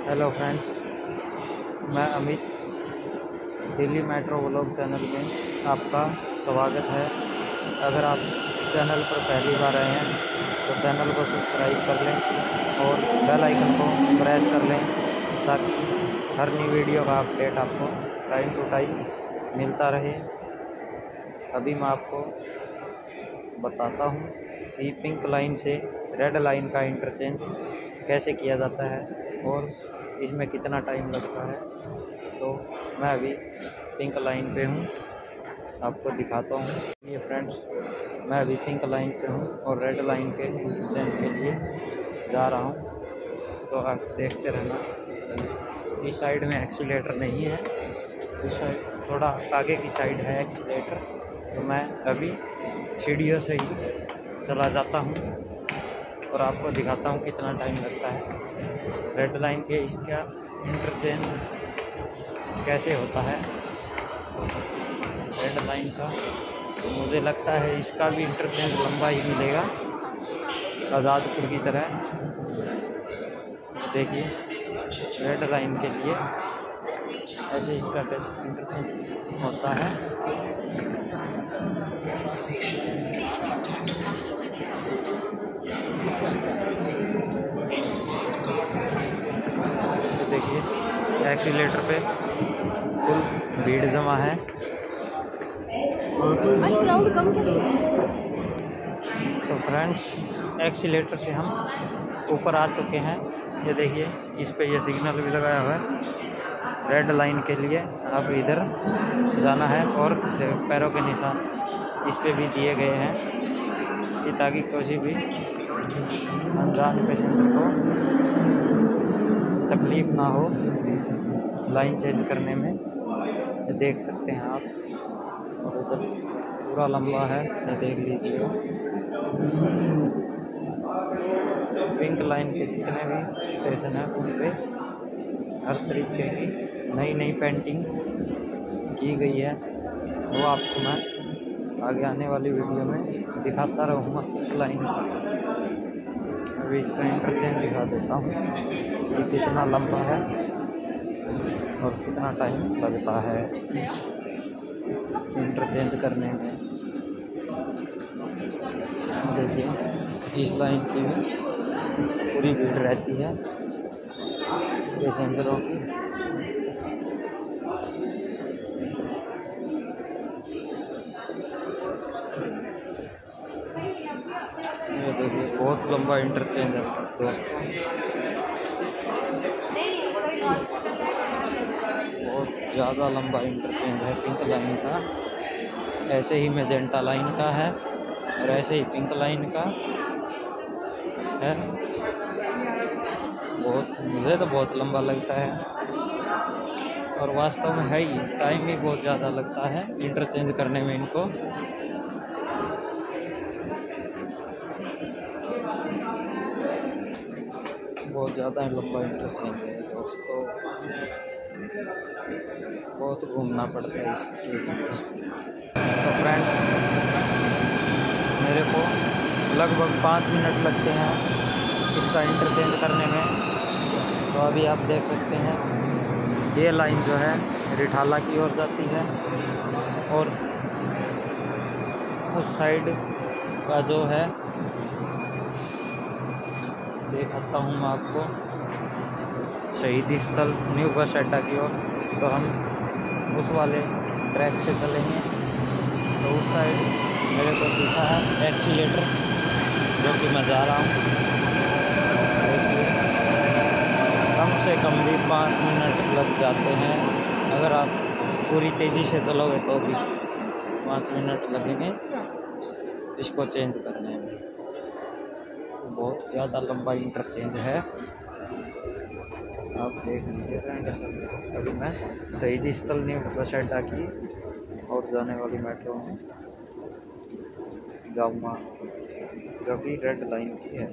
Hello friends मैं Amit Delhi metro vlog channel में आपका स्वागत है। अगर आप चैनल पर पहली बार आए हैं तो चैनल को सब्सक्राइब कर लें और बेल आइकन को प्रेस कर लें ताकि हर नई वीडियो का अपडेट आपको टाइम टू टाइम मिलता रहे। अभी मैं आपको बताता हूँ कि पिंक लाइन से रेड लाइन का इंटरचेंज कैसे किया जाता है और इसमें कितना टाइम लगता है? तो मैं अभी पिंक लाइन पे हूँ। आपको दिखाता हूँ। ये फ्रेंड्स मैं अभी पिंक लाइन पे हूँ और रेड लाइन के चेंज के लिए जा रहा हूँ। तो आप देखते रहना। इस साइड में एक्सीटर नहीं है। इस साइड थोड़ा आगे की साइड है एक्सीटर तो मैं अभी सीढ़ियों से ही चला जाता हूँ। और आपको दिखाता हूँ कितना टाइम लगता है। रेड लाइन के इसका इंटरचेंज कैसे होता है? रेड लाइन का तो मुझे लगता है इसका भी इंटरचेंज लंबा ही मिलेगा। आज़ादपुर की तरह। देखिए रेड लाइन के लिए ऐसे इसका इंटरचेंज होता है। तो देखिए एक्सीटर पे फुल भीड़ जमा है। आज क्राउड कम कैसे तो फ्रेंड्स एक्सीटर से हम ऊपर आ चुके हैं। ये देखिए इस पे ये सिग्नल भी लगाया हुआ है। रेड लाइन के लिए अब इधर जाना है और पैरों के निशान इस पे भी दिए गए हैं कि ताकि किसी भी अनजान पैसेंजर को तकलीफ़ ना हो। लाइन चेंज करने में देख सकते हैं आप। और उधर पूरा लंबा है, ये देख लीजिए। पिंक लाइन के जितने भी स्टेशन हैं उन पे हर तरीके की नई नई पेंटिंग की गई है। वो आपको मैं आगे आने वाली वीडियो में दिखाता रहूँगा लाइन अभी इसका इंटरचेंज दिखा देता हूँ कि कितना लंबा है और कितना टाइम लगता है इंटरचेंज करने में। देखिए, इस लाइन की भी पूरी भीड़ रहती है। पैसेंजरों की देखिए, बहुत लंबा इंटरचेंज है, दोस्तों। बहुत ज़्यादा लंबा इंटरचेंज है पिंक लाइन का। ऐसे ही मेजेंटा लाइन का है, और ऐसे ही पिंक लाइन का है। बहुत, मुझे तो बहुत लंबा लगता है। और वास्तव में है ही टाइम भी बहुत ज़्यादा लगता है इंटरचेंज करने में इनको। बहुत ज़्यादा लंबा इंटरचेंज है, दोस्तों। बहुत घूमना पड़ता है इसके लिए तो फ्रेंड्स मेरे को लगभग पाँच मिनट लगते हैं। इसका इंटरचेंज करने में। तो अभी आप देख सकते हैं, ये लाइन जो है, रिठाला की ओर जाती है और उस साइड का जो है, दिखाता हूँ मैं आपको, शहीदी स्थल, न्यू बस अड्डा की ओर। तो हम उस वाले ट्रैक से चलेंगे। तो उस साइड मेरे को दिखा है एक्सीटर जो कि मैं जा रहा हूँ। कम से कम भी पाँच मिनट लग जाते हैं। अगर आप पूरी तेज़ी से चलोगे तो भी पाँच मिनट लगेंगे इसको चेंज करने में। बहुत ज़्यादा लंबा इंटरचेंज है। आप देख लीजिए अभी मैं शहीदी स्थल न्यू बस अड्डा की और जाने वाली मेट्रो में जाऊँगा, जो कि रेड लाइन की है।